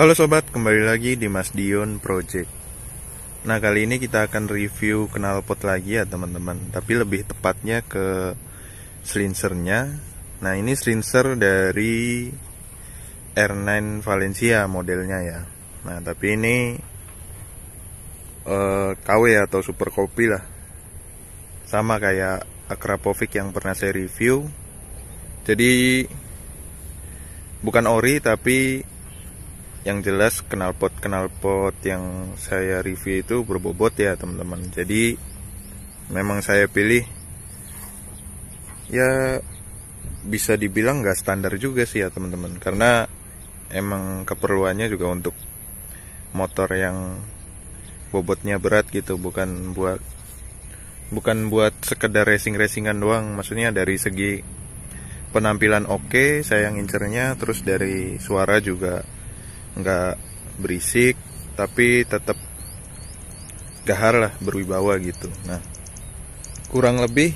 Halo sobat, kembali lagi di Mas Dion Project. Nah kali ini kita akan review knalpot lagi ya teman-teman, tapi lebih tepatnya ke slincernya. Nah ini slincer dari R9 Valencia modelnya ya. Nah tapi ini uh, KW atau super kopi lah, sama kayak Akrapovic yang pernah saya review. Jadi bukan ori tapi yang jelas knalpot knalpot yang saya review itu berbobot ya teman-teman. Jadi memang saya pilih ya bisa dibilang nggak standar juga sih ya teman-teman. Karena emang keperluannya juga untuk motor yang bobotnya berat gitu bukan buat bukan buat sekedar racing-racingan doang. Maksudnya dari segi penampilan oke okay, saya ngincernya. Terus dari suara juga nggak berisik tapi tetap gahar lah berwibawa gitu. Nah kurang lebih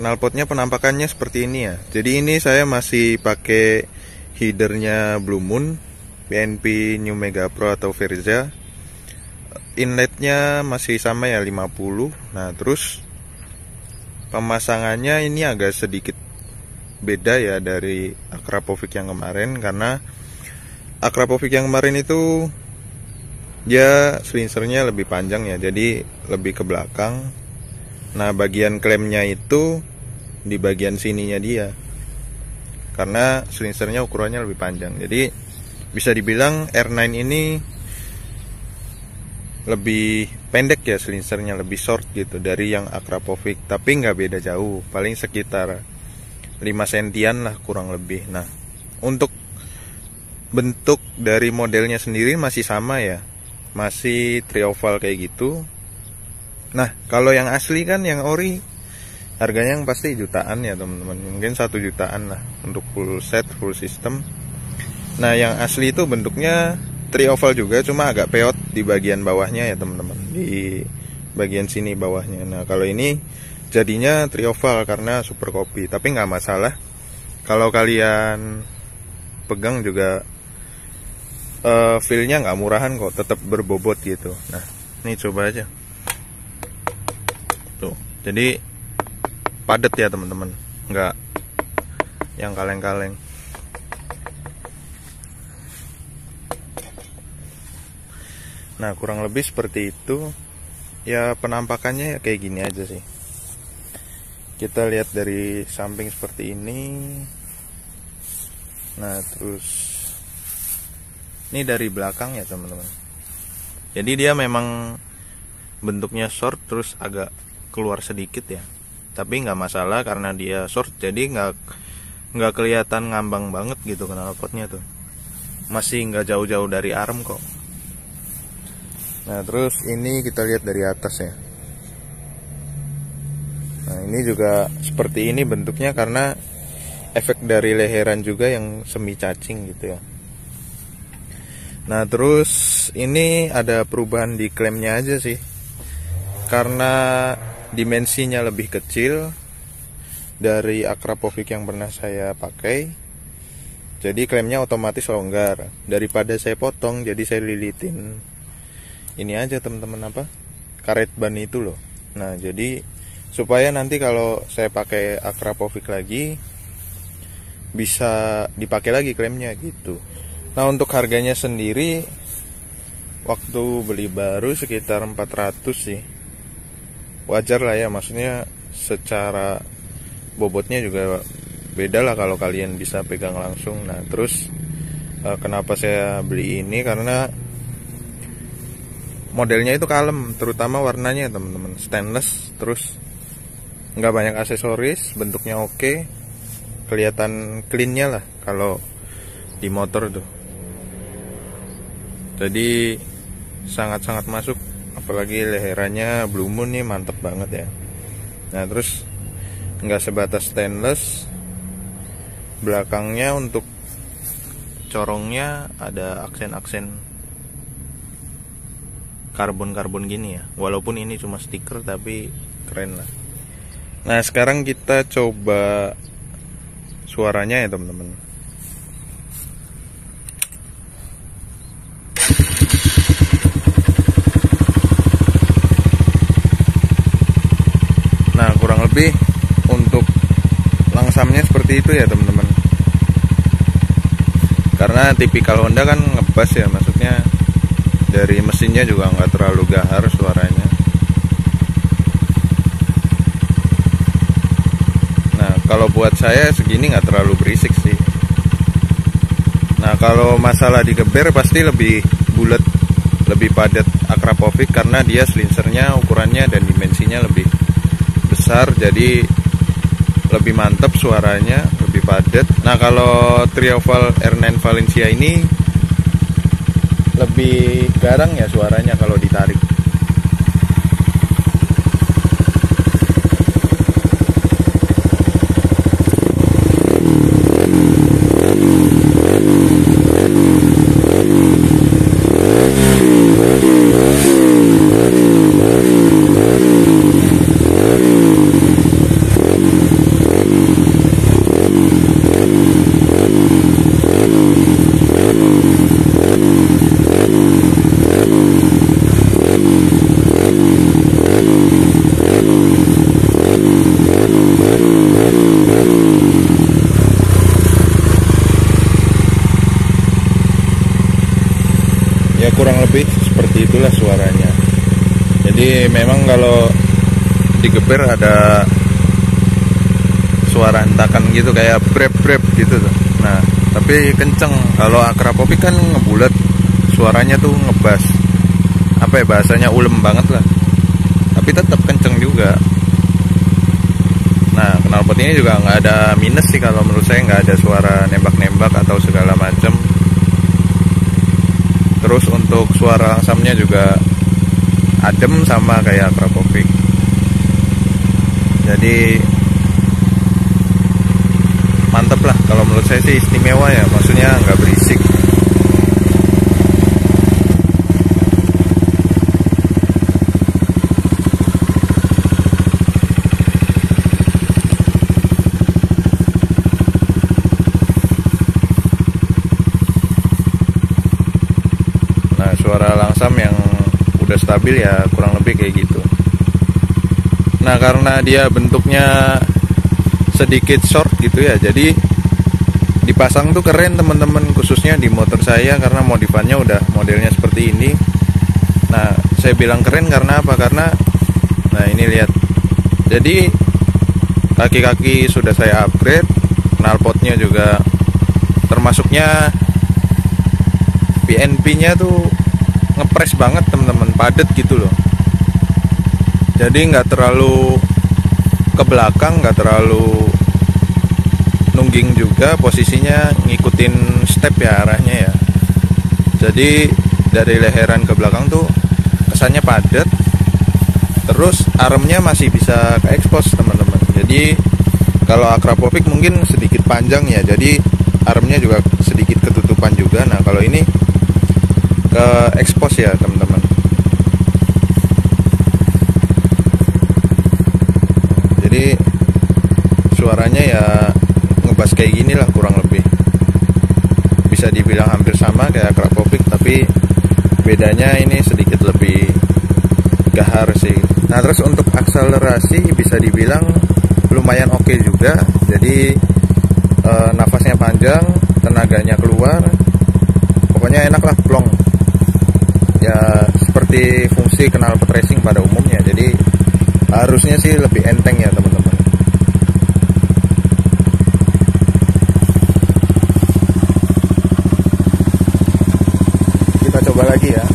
knalpotnya penampakannya seperti ini ya. Jadi ini saya masih pakai headernya Blue Moon BNP New Mega Pro atau Verza. Inletnya masih sama ya 50 nah terus pemasangannya ini agak sedikit beda ya dari Akrapovic yang kemarin karena Akrapovic yang kemarin itu dia slincernya lebih panjang ya jadi lebih ke belakang. Nah bagian klemnya itu di bagian sininya dia. Karena slincernya ukurannya lebih panjang. Jadi bisa dibilang R9 ini lebih pendek ya slincernya lebih short gitu dari yang Akrapovic tapi nggak beda jauh paling sekitar 5 sentian lah kurang lebih. Nah untuk bentuk dari modelnya sendiri masih sama ya. Masih trioval kayak gitu. Nah kalau yang asli kan yang ori harganya yang pasti jutaan ya teman-teman. Mungkin satu jutaan lah untuk full set full system. Nah yang asli itu bentuknya trioval juga cuma agak peot di bagian bawahnya ya teman-teman. Di bagian sini bawahnya. Nah kalau ini jadinya trioval karena super kopi tapi nggak masalah. Kalau kalian pegang juga uh, feelnya nggak murahan kok tetap berbobot gitu. Nah ini coba aja. Tuh jadi padat ya teman-teman. Nggak yang kaleng-kaleng. Nah kurang lebih seperti itu. Ya penampakannya ya kayak gini aja sih. Kita lihat dari samping seperti ini. Nah terus ini dari belakang ya teman-teman. Jadi dia memang bentuknya short terus agak keluar sedikit ya. Tapi nggak masalah karena dia short jadi nggak nggak kelihatan ngambang banget gitu knalpotnya tuh. Masih nggak jauh-jauh dari arm kok. Nah terus ini kita lihat dari atas ya. Nah ini juga seperti ini bentuknya karena efek dari leheran juga yang semi cacing gitu ya Nah terus ini ada perubahan di klemnya aja sih. Karena dimensinya lebih kecil Dari Akrapovic yang pernah saya pakai. Jadi klemnya otomatis longgar. Daripada saya potong jadi saya lilitin. Ini aja teman-teman apa? Karet ban itu loh. Nah jadi supaya nanti kalau saya pakai Akrapovic lagi Bisa dipakai lagi klemnya gitu Nah untuk harganya sendiri Waktu beli baru sekitar 400 sih. Wajar lah ya maksudnya secara bobotnya juga beda lah kalau kalian bisa pegang langsung. Nah terus eh, kenapa saya beli ini? Karena modelnya itu kalem terutama warnanya teman-teman. Stainless terus nggak banyak aksesoris bentuknya oke. Kelihatan cleannya lah kalau di motor tuh jadi sangat-sangat masuk apalagi leherannya Blue Moon nih mantep banget ya. Nah terus nggak sebatas stainless belakangnya untuk corongnya ada aksen-aksen karbon-karbon gini ya. Walaupun ini cuma stiker tapi keren lah. Nah sekarang kita coba suaranya ya teman-teman kurang lebih untuk langsamnya seperti itu ya teman-teman. Karena tipikal Honda kan ngebas ya maksudnya dari mesinnya juga nggak terlalu gahar suaranya. Nah kalau buat saya segini nggak terlalu berisik sih. Nah kalau masalah digeber pasti lebih bulat lebih padat Akrapovic karena dia silinsernya ukurannya dan dimensinya lebih besar jadi lebih mantap suaranya lebih padat. Nah kalau Trioval R9 Valencia ini lebih garang ya suaranya kalau ditarik ya kurang lebih seperti itulah suaranya jadi memang kalau digeber ada suara hentakan gitu kayak brep brep gitu tuh. Nah tapi kenceng. Kalau akrapopi kan ngebulat suaranya tuh ngebas. Apa ya bahasanya ulem banget lah. Tapi tetap kenceng juga. Nah knalpot ini juga nggak ada minus sih kalau menurut saya nggak ada suara nembak-nembak atau segala macam terus untuk suara langsamnya juga adem sama kayak Krapovic jadi mantep lah. Kalau menurut saya sih istimewa ya. Maksudnya nggak berisik. Nah suara langsam udah stabil ya kurang lebih kayak gitu. Nah karena dia bentuknya sedikit short gitu ya jadi dipasang tuh keren teman-teman khususnya di motor saya karena modifannya udah modelnya seperti ini. Nah saya bilang keren karena apa? Karena nah ini lihat. Jadi kaki-kaki sudah saya upgrade knalpotnya juga termasuknya PNP nya tuh ngepres banget teman-teman padet gitu loh. Jadi nggak terlalu ke belakang nggak terlalu nungging juga posisinya ngikutin step ya arahnya ya. Jadi dari leheran ke belakang tuh kesannya padat terus armnya masih bisa ke expose teman-teman. Jadi kalau Akrapovic mungkin sedikit panjang ya jadi armnya juga sedikit ketutupan juga. Nah kalau ini ke expose ya teman-teman jadi suaranya ya ngebas kayak gini lah kurang lebih. Bisa dibilang hampir sama kayak Krapovic tapi bedanya ini sedikit lebih gahar sih. Nah terus untuk akselerasi bisa dibilang lumayan oke okay juga. Jadi e, nafasnya panjang tenaganya keluar. Pokoknya enak lah plong. Ya seperti fungsi knalpot racing pada umumnya. Jadi harusnya sih lebih enteng ya teman-teman kita coba lagi ya.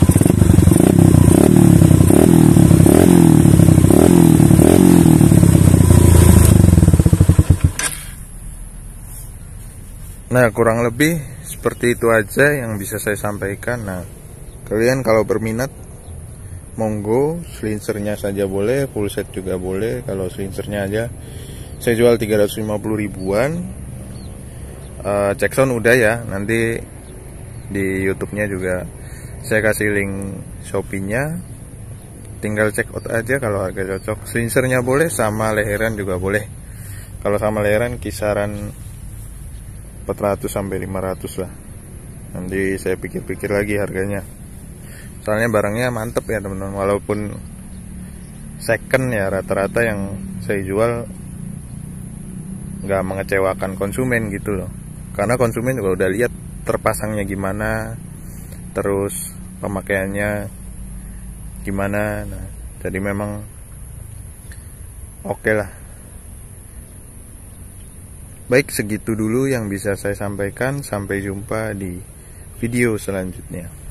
Nah kurang lebih seperti itu aja yang bisa saya sampaikan. Nah kalian kalau berminat monggo slincernya saja boleh full set juga boleh. Kalau slincernya aja saya jual 350 ribuan. Uh, cek sound udah ya nanti di YouTube-nya juga saya kasih link Shopee-nya. Tinggal check out aja kalau harga cocok. Slincernya boleh sama leheran juga boleh. Kalau sama leheran kisaran 400 sampai 500 lah. Nanti saya pikir-pikir lagi harganya. Soalnya barangnya mantep ya teman-teman. Walaupun second ya rata-rata yang saya jual nggak mengecewakan konsumen gitu loh. Karena konsumen juga udah lihat terpasangnya gimana terus pemakaiannya gimana. Nah jadi memang oke okay lah. Baik segitu dulu yang bisa saya sampaikan. Sampai jumpa di video selanjutnya